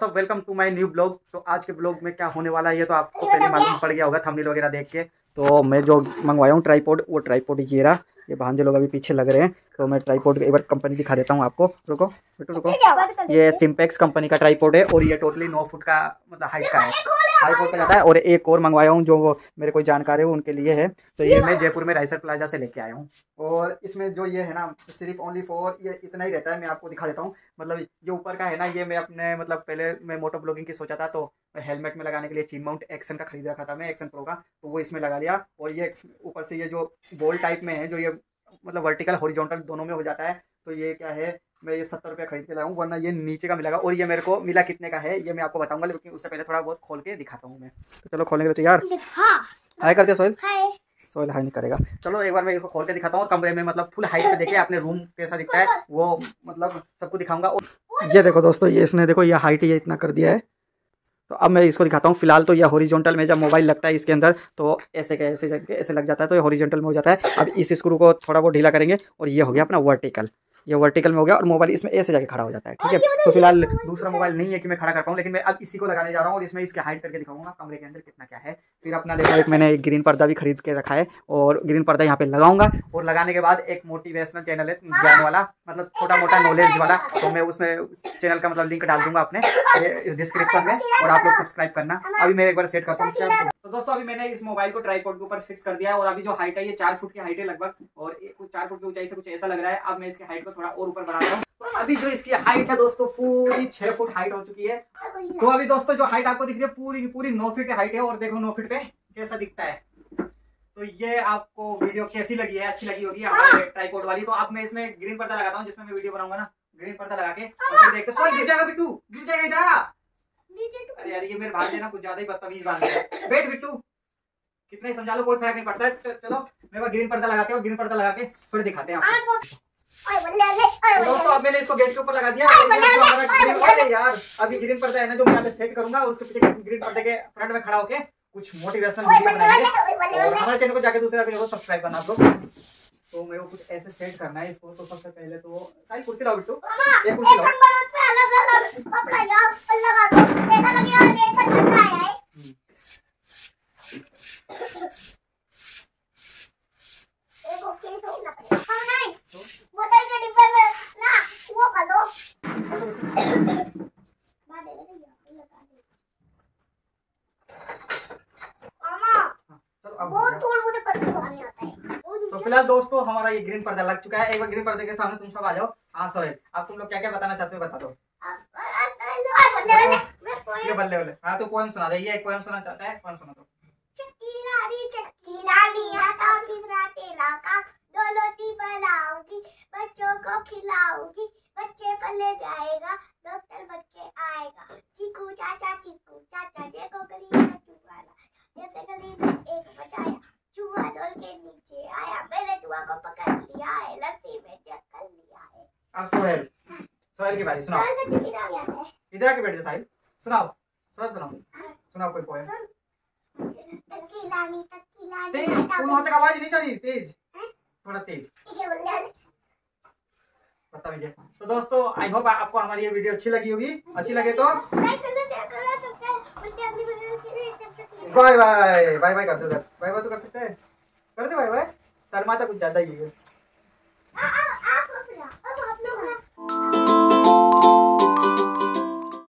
दोस्तों welcome to my new blog तो आज के ब्लॉग में क्या होने वाला है ये तो आपको पहले मालूम पड़ गया होगा थंबनेल वगैरह देख के। तो मैं जो मंगवाया हूँ ट्राईपोड वो ट्राईपोड ये रहा। ये भांजे लोग अभी पीछे लग रहे हैं। तो मैं ट्राईपोड एक बार कंपनी दिखा देता हूँ आपको। रुको बेटो रुको। ये सिम्पेक्स कंपनी का ट्राईपोड है और ये टोटली नौ फुट का मतलब हाइट का है। हाई कोर्ट का जाता है? और एक और मंगवाया हूँ जो मेरे कोई जानकार है उनके लिए है। तो ये मैं जयपुर में राइसर प्लाजा से लेके आया हूँ। और इसमें जो ये है ना सिर्फ़ ओनली फॉर ये इतना ही रहता है मैं आपको दिखा देता हूँ। मतलब ये ऊपर का है ना ये मैं अपने मतलब पहले मैं मोटो ब्लॉगिंग की सोचा था तो हेलमेट में लगाने के लिए चीन माउंट एक्शन का खरीद रखा था मैं एक्शन प्रो का तो वो इसमें लगा लिया। और ये ऊपर से ये जो बॉल टाइप में है जो ये मतलब वर्टिकल हॉरिजॉन्टल दोनों में हो जाता है तो ये क्या है मैं ये सत्तर रुपये खरीद के लाऊँ वरना ये नीचे का मिलेगा। और ये मेरे को मिला कितने का है ये मैं आपको बताऊँगा लेकिन उससे पहले थोड़ा बहुत खोल के दिखाता हूँ मैं। तो चलो खोलने के लिए तैयार? हाँ। हाई करते सोहेल? सोहेल हाई नहीं करेगा। चलो एक बार मैं इसको खोल के दिखाता हूँ कमरे में मतलब फुल हाइट पे देखिए अपने रूम कैसा दिखता है वो मतलब सबको दिखाऊँगा। और ये देखो दोस्तों ये इसने देखो ये हाइट ये इतना कर दिया है। तो अब मैं इसको दिखाता हूँ फ़िलहाल तो ये हॉरिजॉन्टल में जब मोबाइल लगता है इसके अंदर तो ऐसे के ऐसे ऐसे लग जाता है तो ये हॉरिजॉन्टल में हो जाता है। अब इस स्क्रू को थोड़ा बहुत ढीला करेंगे और ये हो गया अपना वर्टिकल ये वर्टिकल में हो गया और मोबाइल इसमें ऐसे जाके खड़ा हो जाता है ठीक है? तो फ़िलहाल दूसरा मोबाइल नहीं है कि मैं खड़ा कर पाऊँ लेकिन मैं अब इसी को लगाने जा रहा हूँ और इसमें इसके हाइट करके दिखाऊँगा कमरे के अंदर कितना क्या है। फिर अपना देखा एक मैंने एक ग्रीन पर्दा भी खरीद के रखा है और ग्रीन पर्दा यहाँ पे लगाऊँगा और लगाने के बाद एक मोटिवेशनल चैनल है ज्ञान वाला मतलब छोटा मोटा नॉलेज वाला तो मैं उस चैनल का मतलब लिंक डाल दूँगा अपने डिस्क्रिप्शन में और आप लोग सब्सक्राइब करना। अभी मैं एक बार सेट करता हूँ तो दोस्तों, अभी मैंने इस मोबाइल को ट्राईपोर्ट के ऊपर फिक्स कर दिया है और अभी जो हाइट है, ये चार फुट की हाइट है लगभग। और कुछ चार फुट की ऊंचाई से कुछ ऐसा लग रहा है। अब मैं इसकी हाइट को थोड़ा और ऊपर बढ़ा रहा हूँ। तो अभी जो इसकी हाइट है दोस्तों, पूरी छह फुट हाइट हो चुकी है। तो अभी दोस्तों, जो हाइट आपको दिख रही है, पूरी पूरी नौ फीट हाइट है और देखो नौ फीट पे कैसा दिखता है। तो ये आपको वीडियो कैसी लगी है? अच्छी लगी होगी ट्राईपोर्ट वाली। तो अब मैं इसमें ग्रीन पर्दा लगाता हूँ, जिसमें मैं वीडियो बनाऊँगा ना। ग्रीन पर्दा लगा के देखते गिर जाएगा बिट्टू गिर जाएगा अरे यार ये मेरे भाई ना कुछ ज़्यादा ही बदतमीज बाँध गया बैठ बिट्टू कितना ही समझा लो कोई फ़र्क नहीं पड़ता। है चलो मैं ग्रीन पर्दा लगाते हैं ग्रीन पर्दा लगा के थोड़े दिखाते हैं तो दोस्तों अब मैंने इसको गेट के ऊपर लगा दिया। यार अभी ग्रीन पर्दा है ना जो मैं यहाँ सेट करूँगा उसके पीछे ग्रीन पर्दे के फ्रंट में खड़ा होके कुछ मोटिवेशनल वीडियो बनाएँगे। और हमारे चैनल को जाके दूसरा वीडियो को सब्सक्राइब करना आप लोग तो मेरे को कुछ ऐसे सेट करना है इसको तो सबसे पहले तो सारी कुर्सी लाओ बिट्टू। एक कुर्सी लाओ। फ़िलहाल दोस्तों, हमारा ये ग्रीन पर्दा लग चुका है। एक बार ग्रीन पर्दे के सामने तुम सब आ जाओ। हाँ सोहेल अब तुम लोग क्या क्या बताना चाहते हो, बता दो। ये बल्ले बल्ले हाँ तो पोएम सुना दे। ये एक सुना चाहता है पोएम सुना दो। बच्चों को खिलाऊँगी। बच्चे पले जाएगा, डॉक्टर बन के आएगा। चिकू चाचा चिकू चाचा एक बचाया चूहा डोल के नीचे आया मैंने चूहा को पकड़ लिया है लस्सी में चेक कर लिया है अब सोहेल सोहेल की बारी सुनाओ। इधर आके बैठ जा साहिल सुनाओ। सोहेल सुनाओ। सुनाओ कोई पोएम तेज वहाँ तक आवाज़ नहीं चली। तेज। थोड़ा तेज। बता मुझे तो दोस्तों आई होप आपको हमारी ये वीडियो अच्छी लगी होगी। अच्छी लगे तो बाय बाय बाय बाय करते बाय बाय तो कर सकते हैं। करते बाय बाय शर्मा तो कुछ ज़्यादा ही है।